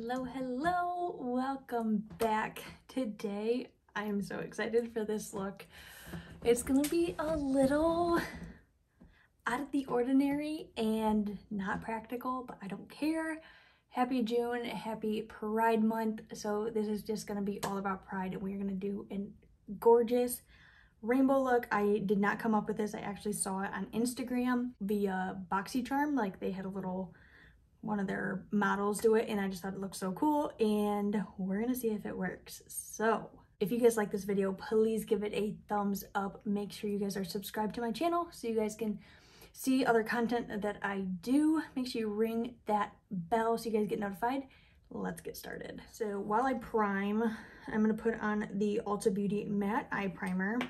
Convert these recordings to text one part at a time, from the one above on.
Hello, hello, welcome back. Today, I am so excited for this look. It's gonna be a little out of the ordinary and not practical, but I don't care. Happy June, happy Pride Month. So this is just gonna be all about Pride and we're gonna do a gorgeous rainbow look. I did not come up with this. I actually saw it on Instagram via BoxyCharm. Like they had a little one of their models do it and I just thought it looked so cool and we're gonna see if it works. So if you guys like this video, please give it a thumbs up. Make sure you guys are subscribed to my channel so you guys can see other content that I do. Make sure you ring that bell so you guys get notified. Let's get started. So while I prime, I'm gonna put on the Ulta Beauty Matte Eye Primer. I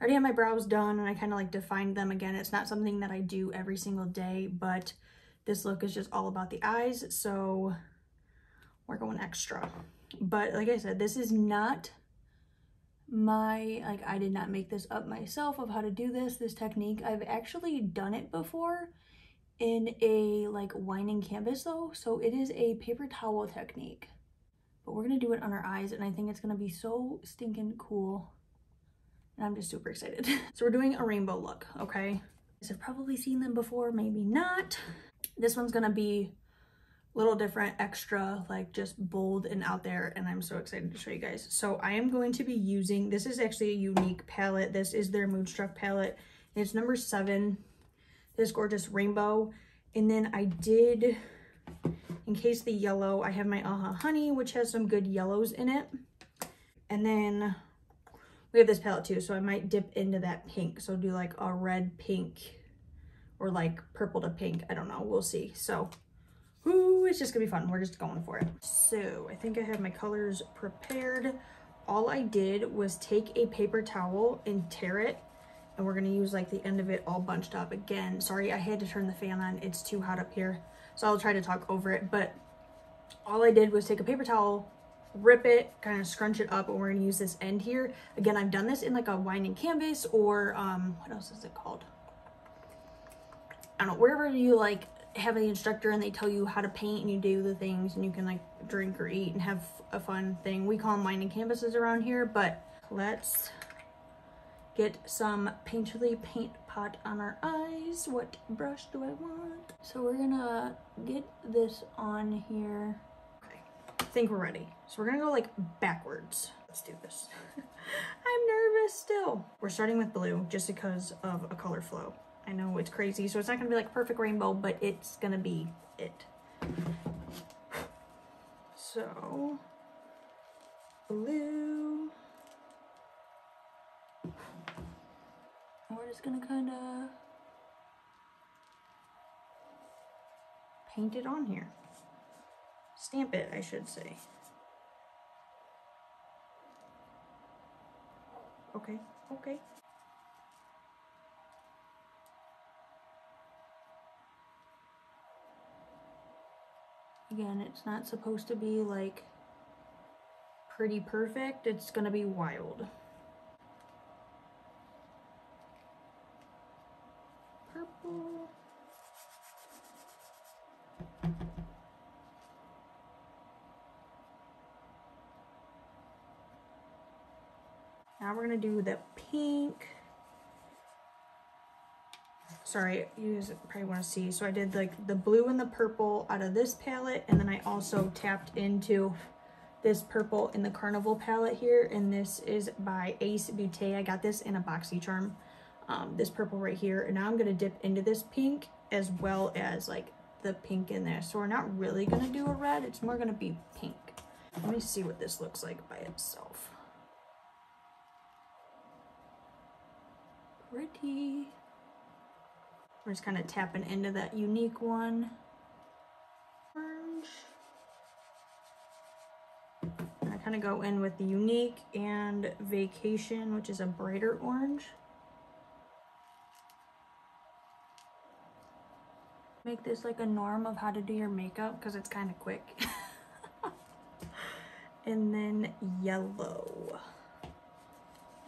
already have my brows done and I kind of like defined them again. It's not something that I do every single day, but this look is just all about the eyes, so we're going extra. But like I said, this is not my, like I did not make this up myself of how to do this, this technique. I've actually done it before in a like wine and canvas though, so it is a paper towel technique. But we're gonna do it on our eyes and I think it's gonna be so stinking cool. And I'm just super excited. so we're doing a rainbow look, okay? I've probably seen them before, maybe not. This one's gonna be a little different, extra, like just bold and out there, and I'm so excited to show you guys. So I am going to be using, this is actually a unique palette. This is their Moonstruck palette. It's number seven, this gorgeous rainbow. And then I did, in case the yellow, I have my Aha Honey, which has some good yellows in it. And then we have this palette too, so I might dip into that pink. So do like a red, pink, or like purple to pink. I don't know. We'll see. So, ooh, it's just gonna be fun. We're just going for it. So I think I have my colors prepared. All I did was take a paper towel and tear it and we're gonna use like the end of it all bunched up again. Sorry, I had to turn the fan on. It's too hot up here. So I'll try to talk over it, but all I did was take a paper towel, rip it, kind of scrunch it up, and we're gonna use this end here. Again, I've done this in like a wine and canvas or um, what else is it called? I don't know, wherever you like have an instructor and they tell you how to paint and you do the things and you can like drink or eat and have a fun thing. We call them wine and canvases around here, but let's get some Painterly paint pot on our eyes. What brush do I want? So we're gonna get this on here. Okay, I think we're ready. So we're gonna go like backwards. Let's do this. I'm nervous still. We're starting with blue just because of a color flow. I know it's crazy, so it's not gonna be like perfect rainbow, but it's gonna be it. So, blue. We're just gonna kind of paint it on here. Stamp it, I should say. Okay, okay. Again, it's not supposed to be like pretty perfect. It's gonna be wild. Purple. Now we're gonna do the pink sorry, you guys probably want to see. So I did like the blue and the purple out of this palette, and then I also tapped into this purple in the Carnival palette here, and this is by Ace Beauté. I got this in a BoxyCharm, um, this purple right here, and now I'm gonna dip into this pink as well as like the pink in there. So we're not really gonna do a red, it's more gonna be pink. Let me see what this looks like by itself. Pretty. We're just kind of tapping into that unique one. Orange. I kind of go in with the unique and vacation, which is a brighter orange. Make this like a norm of how to do your makeup because it's kind of quick. and then yellow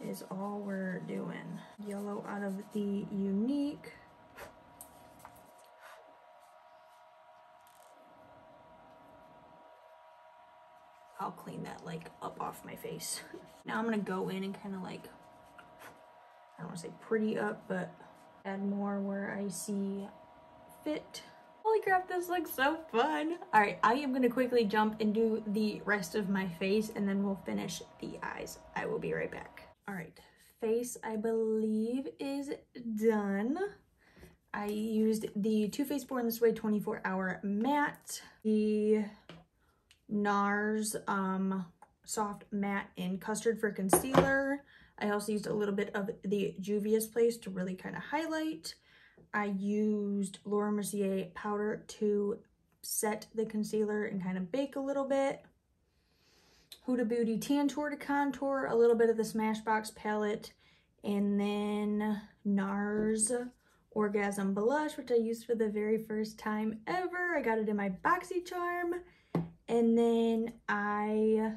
is all we're doing. Yellow out of the unique. I'll clean that like up off my face. Now I'm gonna go in and kind of like, I don't wanna say pretty up, but add more where I see fit. Holy crap, this looks so fun. All right, I am gonna quickly jump and do the rest of my face and then we'll finish the eyes. I will be right back. All right, face I believe is done. I used the Too Faced Born This Way 24 Hour Matte, the NARS um, Soft Matte in Custard for concealer. I also used a little bit of the Juvia's Place to really kind of highlight. I used Laura Mercier powder to set the concealer and kind of bake a little bit. Huda Beauty Tantour to contour, a little bit of the Smashbox palette, and then NARS Orgasm Blush, which I used for the very first time ever. I got it in my BoxyCharm. And then I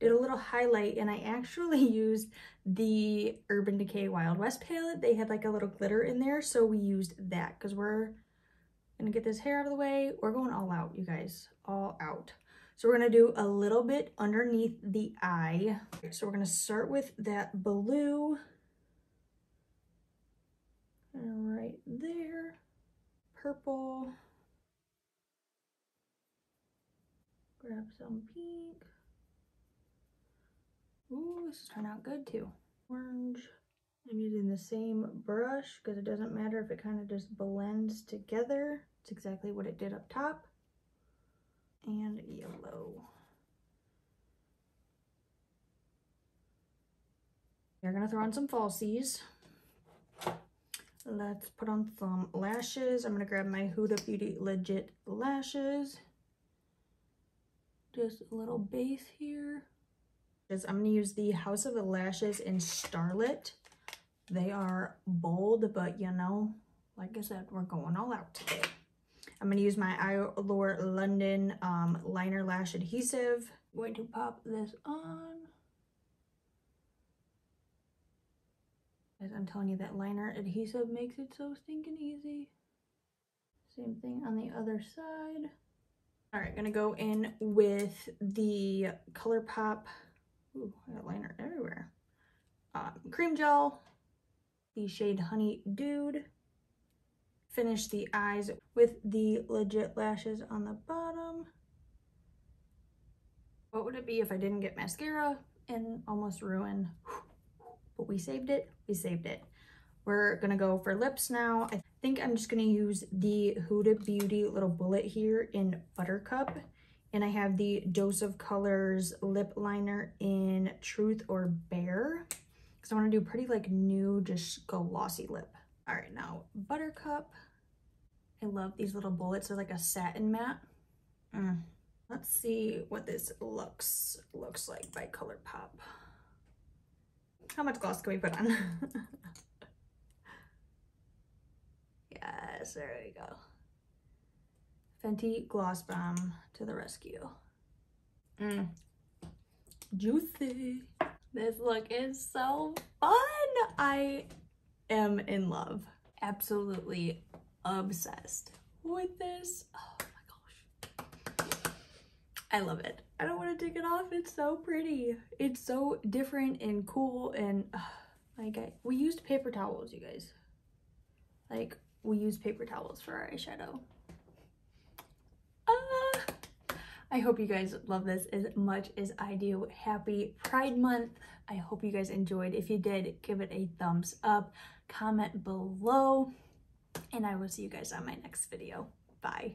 did a little highlight and I actually used the Urban Decay Wild West palette. They had like a little glitter in there, so we used that because we're gonna get this hair out of the way. We're going all out, you guys, all out. So we're gonna do a little bit underneath the eye. So we're gonna start with that blue right there, purple, grab some pink. Ooh, this is turning out good too. Orange. I'm using the same brush because it doesn't matter if it kind of just blends together. It's exactly what it did up top. And yellow. You're gonna throw on some falsies. Let's put on some lashes. I'm gonna grab my Huda Beauty Legit lashes. Just a little base here. I'm gonna use the House of the Lashes in Starlit. They are bold, but you know, like I said, we're going all out today. I'm gonna use my Eylure London um, liner lash adhesive. I'm going to pop this on. As I'm telling you, that liner adhesive makes it so stinking easy. Same thing on the other side. All right, gonna go in with the ColourPop. Ooh, I got liner everywhere. Um, cream gel, the shade Honey Dude. Finish the eyes with the legit lashes on the bottom. What would it be if I didn't get mascara and almost ruin but we saved it, we saved it. We're gonna go for lips now. I think I'm just gonna use the Huda Beauty little bullet here in Buttercup. And I have the Dose of Colors lip liner in Truth or Bare. Because I want to do pretty like new, just glossy lip. All right, now Buttercup. I love these little bullets. They're like a satin matte. Mm. Let's see what this looks looks like by ColourPop. How much gloss can we put on? yes, there we go. Fenty Gloss Bomb to the rescue. Mm. Juicy. This look is so fun. I am in love. Absolutely obsessed with this. Oh my gosh. I love it. I don't want to take it off. It's so pretty. It's so different and cool and uh, like I, we used paper towels, you guys. Like we use paper towels for our eyeshadow. Ah! I hope you guys love this as much as I do. Happy Pride Month. I hope you guys enjoyed. If you did, give it a thumbs up, comment below, and I will see you guys on my next video. Bye.